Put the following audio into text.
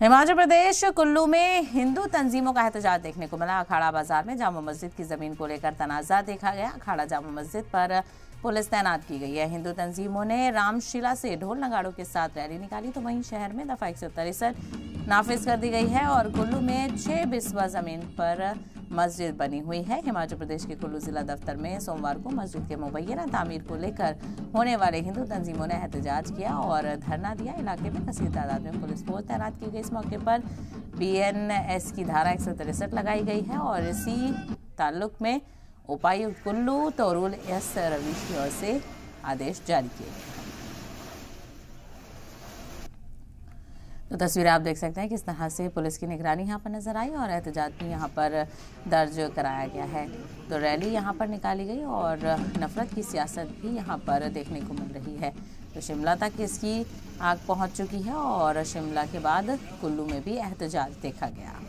हिमाचल प्रदेश, कुल्लू में हिंदू तंजीमों का एहतजाज देखने को मिला। अखाड़ा बाज़ार में जामा मस्जिद की ज़मीन को लेकर तनाजा देखा गया। अखाड़ा जामा मस्जिद पर पुलिस तैनात की गई है। हिंदू तंजीमों ने रामशिला से ढोल नगाड़ों के साथ रैली निकाली तो वहीं शहर में दफ़ा एक सौ नाफिज कर दी गई है और कुल्लू में छह बिस्वा ज़मीन पर मस्जिद बनी हुई है। हिमाचल प्रदेश के कुल्लू जिला दफ्तर में सोमवार को मस्जिद के मुबैना तामीर को लेकर होने वाले हिंदू तंजीमों ने एहतजाज किया और धरना दिया। इलाके में कसी तादाद में पुलिस फोर्स तैनात की गई। इस मौके पर बीएनएस की धारा एक लगाई गई है और इसी ताल्लुक में उपायुक्त कुल्लू तोरुल एस रवि की ओर से आदेश जारी किए गए तो तस्वीरें आप देख सकते हैं किस तरह से पुलिस की निगरानी यहाँ पर नज़र आई और एहतजाज भी यहाँ पर दर्ज कराया गया है। तो रैली यहाँ पर निकाली गई और नफरत की सियासत भी यहाँ पर देखने को मिल रही है। तो शिमला तक इसकी आग पहुँच चुकी है और शिमला के बाद कुल्लू में भी एहतजाज देखा गया।